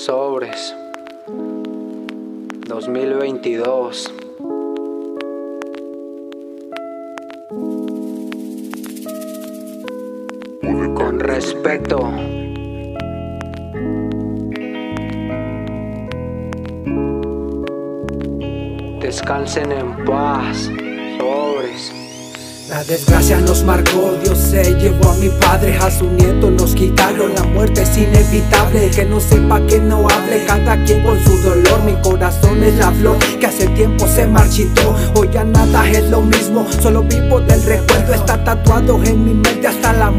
Sobres. 2022 Con respeto. Descansen en paz Sobres la desgracia nos marcó, Dios se llevó a mi padre, a su nieto nos quitaron, la muerte es inevitable, que no sepa que no hable, cada quien con su dolor, mi corazón es la flor que hace tiempo se marchitó, hoy ya nada es lo mismo, solo vivo del recuerdo, está tatuado en mi mente hasta la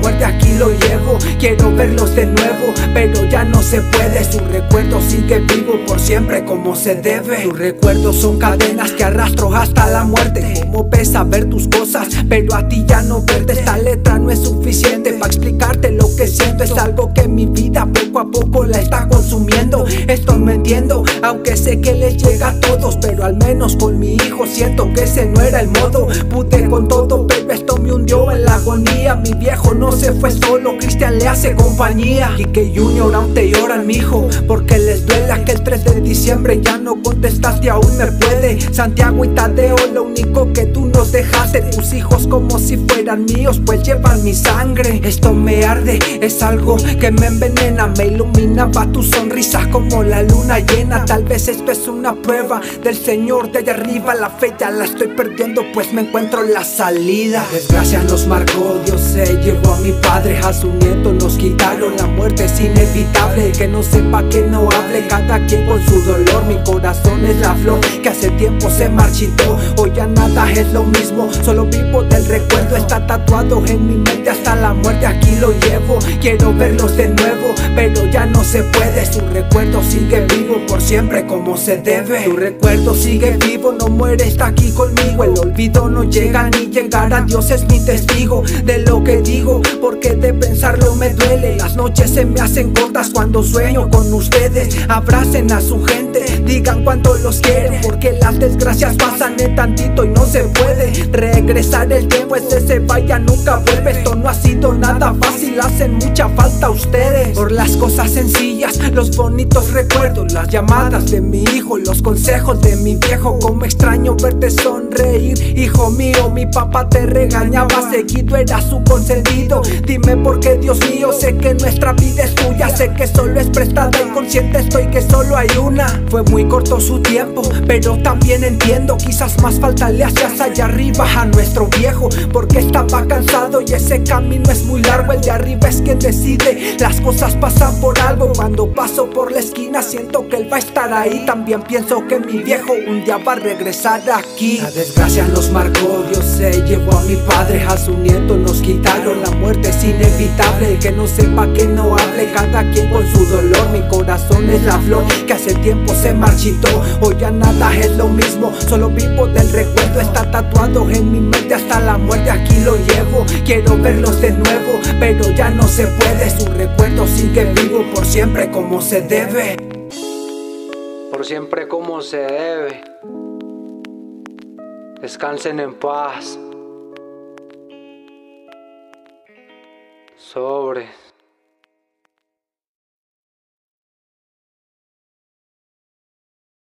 quiero verlos de nuevo, pero ya no se puede, su recuerdo sigue vivo por siempre como se debe, sus recuerdos son cadenas que arrastro hasta la muerte, como pesa ver tus cosas, pero a ti ya no verte esta letra no es suficiente para explicarte lo que siento. Es algo que mi vida poco a poco la está consumiendo. Esto no entiendo, aunque sé que les llega a todos Pero al menos con mi hijo siento que ese no era el modo. Pude con todo, pero hundió en la agonía Mi viejo no se fue solo, Cristian le hace compañía Y que Junior aún te lloran, mijo Porque les duele que el 3 de diciembre ya no contestaste, aún me puede Santiago y Tadeo, lo único que tú nos dejaste Tus hijos como si fueran míos, pues llevan mi sangre. Esto me arde, es algo que me envenena, me iluminaba tu sonrisa como la luna llena. Tal vez esto es una prueba del Señor de allá arriba. La fe ya la estoy perdiendo, pues me encuentro en la salida. Desgracia nos marcó, Dios se llevó a mi padre, a su nieto nos quitaron. La muerte es inevitable, que no sepa que no hable, cada quien con su dolor. Mi corazón es la flor que hace tiempo se marchitó. Hoy ya nada es lo mismo, solo vivo recuerdo está tatuado en mi mente hasta la muerte aquí lo llevo. Quiero verlos de nuevo, pero ya no se puede. Su recuerdo sigue vivo por siempre como se debe. Tu recuerdo sigue vivo, no muere, está aquí conmigo. El olvido no llega ni llegará, Dios es mi testigo De lo que digo, porque de pensarlo me duele Las noches se me hacen cortas cuando sueño con ustedes. Abracen a su gente, digan cuánto los quieren. Porque las desgracias pasan en tantito y no se puede regresar el tiempo ese se vaya nunca vuelve. Esto no ha sido nada fácil, hacen mucha falta ustedes. Por las cosas sencillas, los bonitos recuerdos Las llamadas de mi hijo, los consejos de mi viejo. Como extraño verte sonreír. Hijo mío, mi papá te regañaba seguido, era su consentido Dime por qué Dios mío, sé que nuestra vida es Sé que solo es prestada y consciente estoy que solo hay una. Fue muy corto su tiempo, pero también entiendo Quizás más falta le hacías allá arriba a nuestro viejo porque estaba cansado y ese camino es muy largo El de arriba es quien decide, las cosas pasan por algo Cuando paso por la esquina siento que él va a estar ahí También pienso que mi viejo un día va a regresar aquí. La desgracia nos marcó, Dios se llevó a mi padre A su nieto nos quitaron, la muerte es inevitable Que no sepa que no hable, cada con su dolor. Mi corazón es la flor que hace tiempo se marchitó. Hoy ya nada es lo mismo, solo vivo del recuerdo. Está tatuado en mi mente hasta la muerte aquí lo llevo. Quiero verlos de nuevo, pero ya no se puede. Su recuerdo sigue vivo por siempre como se debe. Por siempre como se debe. Descansen en paz. Sobre